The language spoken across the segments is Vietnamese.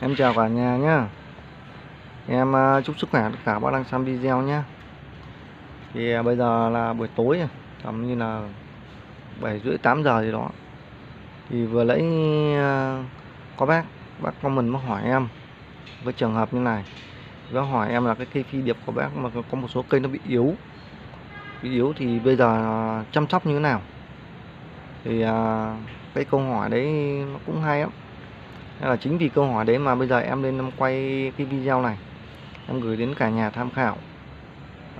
Em chào cả nhà nhá. Em ờ, chúc sức khỏe tất cả bác đang xem video nhá. Thì ờ, bây giờ là buổi tối Tầm như là bảy rưỡi, tám giờ gì đó. Thì vừa lấy ờ, có bác Bác comment mới hỏi em Với trường hợp như này. Bác hỏi em là cái cây phi điệp của bác mà có một số cây nó bị yếu. Bị yếu thì bây giờ chăm sóc như thế nào? Thì cái câu hỏi đấy nó cũng hay lắm. Nên là chính vì câu hỏi đấy mà bây giờ em lên em quay cái video này em gửi đến cả nhà tham khảo.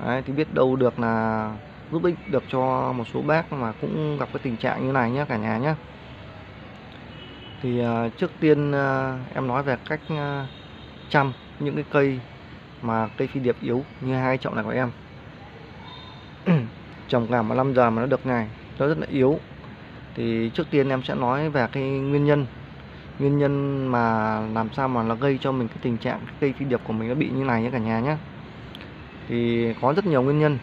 Đấy, thì biết đâu được là giúp ích được cho một số bác mà cũng gặp cái tình trạng như này nhé cả nhà nhé thì uh, trước tiên uh, em nói về cách uh, chăm những cái cây mà cây phi điệp yếu như hai chậu này của em. Trồng cả một năm giờ mà nó được ngày nó rất là yếu. Thì trước tiên em sẽ nói về cái nguyên nhân nguyên nhân mà làm sao mà nó gây cho mình cái tình trạng cái cây phi điệp của mình nó bị như này nhé cả nhà nhé thì có rất nhiều nguyên nhân.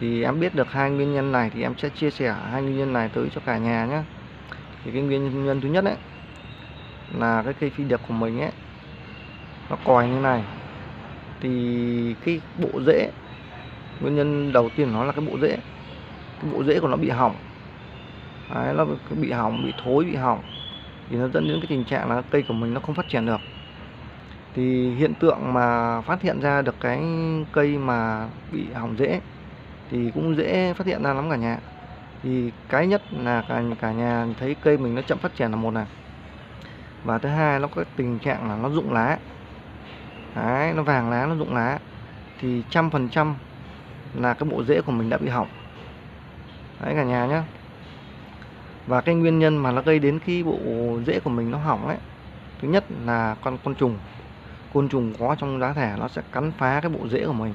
Thì em biết được hai nguyên nhân này thì em sẽ chia sẻ hai nguyên nhân này tới cho cả nhà nhé thì cái nguyên nhân thứ nhất ấy là cái cây phi điệp của mình ấy nó còi như này. Thì cái bộ rễ nguyên nhân đầu tiên nó là cái bộ rễ. Cái bộ rễ của nó bị hỏng. Đấy, nó bị hỏng bị thối bị hỏng thì nó dẫn đến cái tình trạng là cây của mình nó không phát triển được. Thì hiện tượng mà phát hiện ra được cái cây mà bị hỏng rễ thì cũng dễ phát hiện ra lắm cả nhà. Thì cái nhất là cả, cả nhà thấy cây mình nó chậm phát triển là một này. Và thứ hai nó có tình trạng là nó rụng lá. Đấy, nó vàng lá nó rụng lá. Thì trăm phần trăm là cái bộ rễ của mình đã bị hỏng. Đấy cả nhà nhé và cái nguyên nhân mà nó gây đến khi bộ rễ của mình nó hỏng ấy thứ nhất là con côn trùng. Côn trùng có trong lá thể nó sẽ cắn phá cái bộ rễ của mình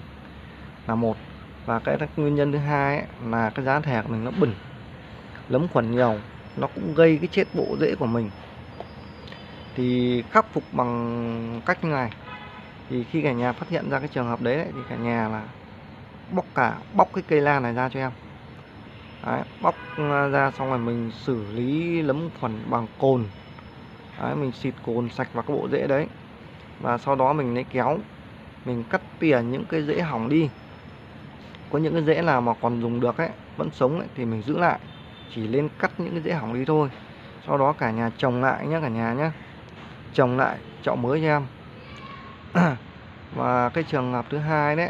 là một. Và cái nguyên nhân thứ hai ấy, là cái giá thể của mình nó bẩn lấm khuẩn nhiều nó cũng gây cái chết bộ rễ của mình. Thì khắc phục bằng cách như này thì khi cả nhà phát hiện ra cái trường hợp đấy, đấy thì cả nhà là bóc cả bóc cái cây lan này ra cho em. Đấy, bóc ờ, ra xong rồi mình xử lý lấm khuẩn bằng cồn. Đấy, mình xịt cồn sạch vào cái bộ rễ đấy. Và sau đó mình lấy kéo mình cắt tỉa những cái rễ hỏng đi. Có những cái rễ nào mà còn dùng được ấy vẫn sống ấy, thì mình giữ lại. Chỉ lên cắt những cái rễ hỏng đi thôi. Sau đó cả nhà trồng lại nhé cả nhà nhé trồng lại chậu mới cho em. Và cái trường hợp thứ hai đấy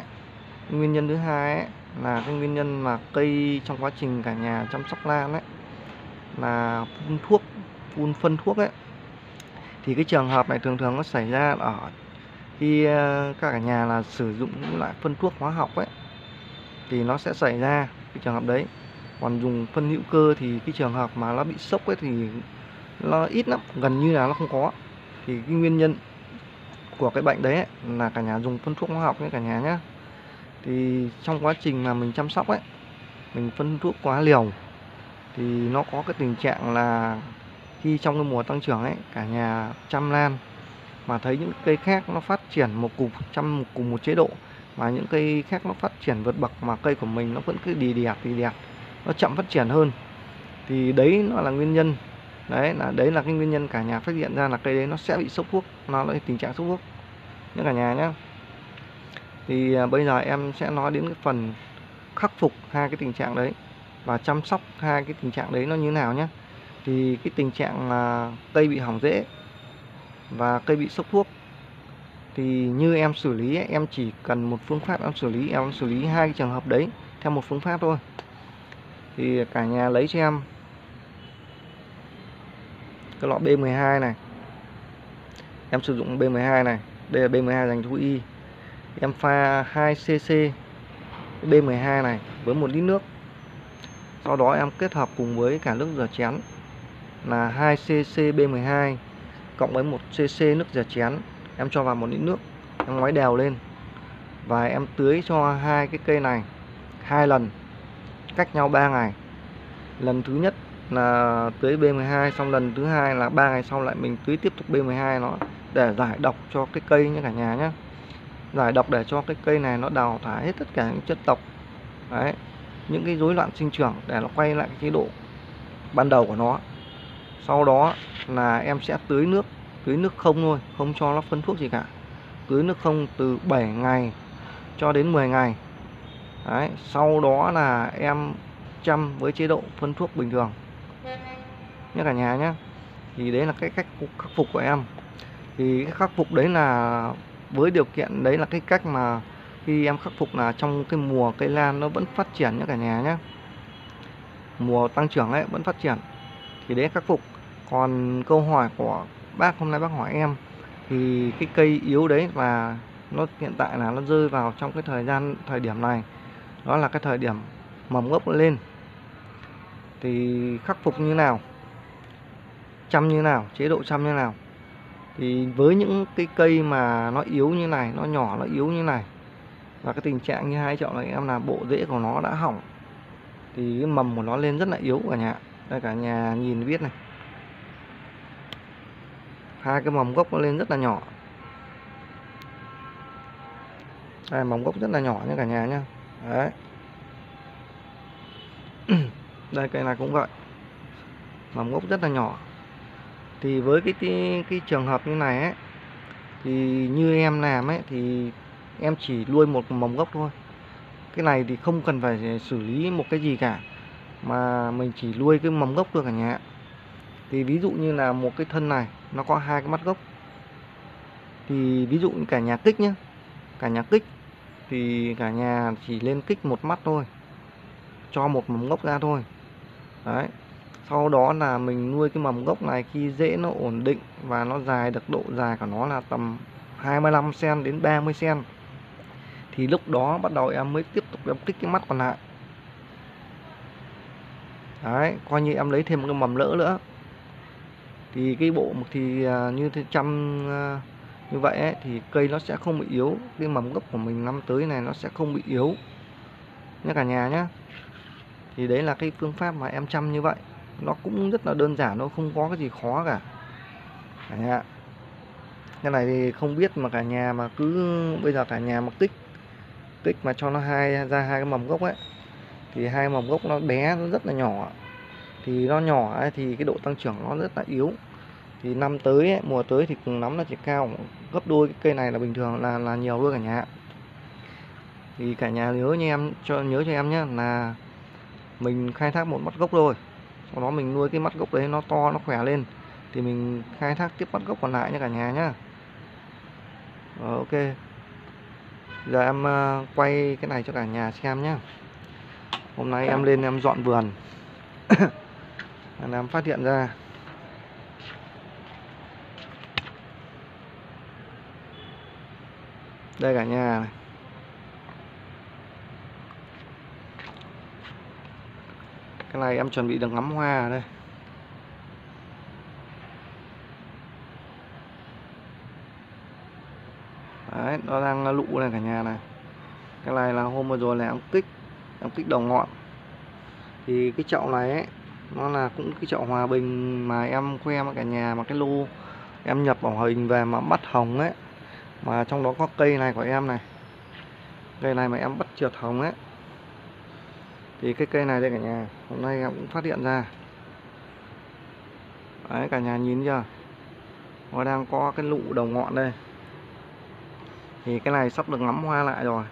nguyên nhân thứ hai ấy, là cái nguyên nhân mà cây trong quá trình cả nhà chăm sóc lan ấy là phun thuốc phun phân thuốc ấy. Thì cái trường hợp này thường thường nó xảy ra ở khi ờ, các cả nhà là sử dụng những loại phân thuốc hóa học ấy thì nó sẽ xảy ra cái trường hợp đấy. Còn dùng phân hữu cơ thì cái trường hợp mà nó bị sốc ấy thì nó ít lắm gần như là nó không có. Thì cái nguyên nhân của cái bệnh đấy ấy, là cả nhà dùng phân thuốc hóa học nhé cả nhà nhé thì trong quá trình mà mình chăm sóc ấy, mình phân thuốc quá liều, thì nó có cái tình trạng là khi trong cái mùa tăng trưởng ấy, cả nhà chăm lan mà thấy những cây khác nó phát triển một cục, chăm một cùng một chế độ, mà những cây khác nó phát triển vượt bậc mà cây của mình nó vẫn cứ đi đẹp đi đẹp nó chậm phát triển hơn. Thì đấy nó là nguyên nhân. Đấy, là đấy là cái nguyên nhân cả nhà phát hiện ra là cây đấy nó sẽ bị sốc thuốc, nó là tình trạng sốc thuốc. Nhớ cả nhà nhé thì à, bây giờ em sẽ nói đến cái phần khắc phục hai cái tình trạng đấy và chăm sóc hai cái tình trạng đấy nó như nào nhé. Thì cái tình trạng là cây bị hỏng rễ và cây bị sốc thuốc. Thì như em xử lý em chỉ cần một phương pháp em xử lý, em xử lý hai cái trường hợp đấy theo một phương pháp thôi. Thì cả nhà lấy cho em cái lọ B12 này. Em sử dụng B12 này, đây là B12 dành cho thú y em pha 2cc B12 này, với một lít nước. Sau đó em kết hợp cùng với cả nước rửa chén là 2cc B12 cộng với 1cc nước rửa chén. Em cho vào một lít nước, em ngoái đều lên và em tưới cho hai cái cây này hai lần, cách nhau 3 ngày. Lần thứ nhất là tưới B12 xong lần thứ hai là 3 ngày sau lại mình tưới tiếp tục B12 nó để giải độc cho cái cây nhé cả nhà nhé giải độc để cho cái cây này nó đào thải hết tất cả những chất độc. Đấy những cái rối loạn sinh trưởng để nó quay lại cái chế độ ban đầu của nó. Sau đó là em sẽ tưới nước tưới nước không thôi không cho nó phân thuốc gì cả. Tưới nước không từ 7 ngày cho đến 10 ngày. Đấy, sau đó là em chăm với chế độ phân thuốc bình thường. Nhé cả nhà nhé thì đấy là cái cách khắc phục của em. Thì cái khắc phục đấy là với điều kiện đấy là cái cách mà khi em khắc phục là trong cái mùa cây lan nó vẫn phát triển nhé cả nhà nhé mùa tăng trưởng ấy vẫn phát triển, thì đấy khắc phục. Còn câu hỏi của bác, hôm nay bác hỏi em, thì cái cây yếu đấy là nó hiện tại là nó rơi vào trong cái thời gian, thời điểm này, đó là cái thời điểm mầm gốc lên. Thì khắc phục như nào? Chăm như nào? Chế độ chăm như nào? Thì với những cái cây mà nó yếu như này, nó nhỏ, nó yếu như này, và cái tình trạng như hai chậu này em là bộ rễ của nó đã hỏng, thì cái mầm của nó lên rất là yếu cả nhà. Đây cả nhà nhìn biết này. Hai cái mầm gốc nó lên rất là nhỏ. Đây mầm gốc rất là nhỏ nha cả nhà nhá. Đấy. Đây, cây này cũng vậy. Mầm gốc rất là nhỏ thì với cái, cái cái trường hợp như này ấy thì như em làm ấy thì em chỉ nuôi một mầm gốc thôi. Cái này thì không cần phải xử lý một cái gì cả mà mình chỉ nuôi cái mầm gốc thôi cả nhà. Thì ví dụ như là một cái thân này nó có hai cái mắt gốc. Thì ví dụ như cả nhà kích nhé cả nhà kích thì cả nhà chỉ lên kích một mắt thôi cho một mầm gốc ra thôi. Đấy sau đó là mình nuôi cái mầm gốc này khi dễ nó ổn định và nó dài được độ dài của nó là tầm 25 cm đến 30 cm thì lúc đó bắt đầu em mới tiếp tục em kích cái mắt còn lại. Đấy coi như em lấy thêm một cái mầm lỡ nữa. Thì cái bộ thì à, như thế trăm à, như vậy ấy, thì cây nó sẽ không bị yếu. Cái mầm gốc của mình năm tới này nó sẽ không bị yếu. Nhé cả nhà nhé thì đấy là cái phương pháp mà em chăm như vậy nó cũng rất là đơn giản nó không có cái gì khó cả. Cả nhà cái này thì không biết mà cả nhà mà cứ bây giờ cả nhà mặc tích tích mà cho nó hai ra hai cái mầm gốc ấy thì hai mầm gốc nó bé nó rất là nhỏ. Thì nó nhỏ ấy, thì cái độ tăng trưởng nó rất là yếu. Thì năm tới ấy, mùa tới thì cùng nắm là chỉ cao gấp đôi cái cây này là bình thường là là nhiều luôn cả nhà thì cả nhà nhớ nha em cho nhớ cho em nhé là mình khai thác một mắt gốc thôi sau đó mình nuôi cái mắt gốc đấy nó to nó khỏe lên. Thì mình khai thác tiếp mắt gốc còn lại nha cả nhà nhá. Rồi, ok. Giờ em uh, quay cái này cho cả nhà xem nhá. Hôm nay em lên em dọn vườn. Em phát hiện ra. Đây cả nhà này. Cái này em chuẩn bị được ngắm hoa ở đây. Đấy, nó đang lụ này cả nhà này. Cái này là hôm vừa rồi là em kích em kích đầu ngọn. Thì cái chậu này ấy, nó là cũng cái chậu hòa bình mà em khoe với cả nhà, mà cái lô em nhập bảo hình về mà bắt hồng ấy. Mà trong đó có cây này của em này. Cây này mà em bắt trượt hồng ấy thì cái cây này đây cả nhà, hôm nay em cũng phát hiện ra. Đấy, cả nhà nhìn chưa? Nó đang có cái lụ đầu ngọn đây. Thì cái này sắp được ngắm hoa lại rồi.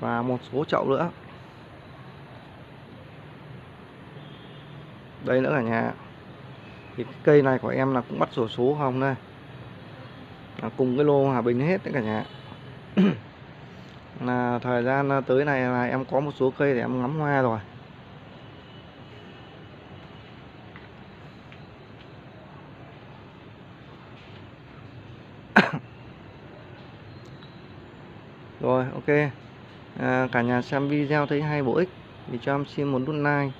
Và một số chậu nữa. Đây nữa cả nhà. Thì cái cây này của em là cũng bắt sổ số hồng đây. Là cùng cái lô hòa bình hết đấy cả nhà. là thời gian ờ, tới này là em có một số cây để em ngắm hoa rồi. Rồi ok. À, cả nhà xem video thấy hay bổ ích thì cho em xin một nút like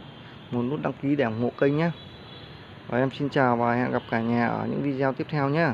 một nút đăng ký để ủng hộ kênh nhé và em xin chào và hẹn gặp cả nhà ở những video tiếp theo nhé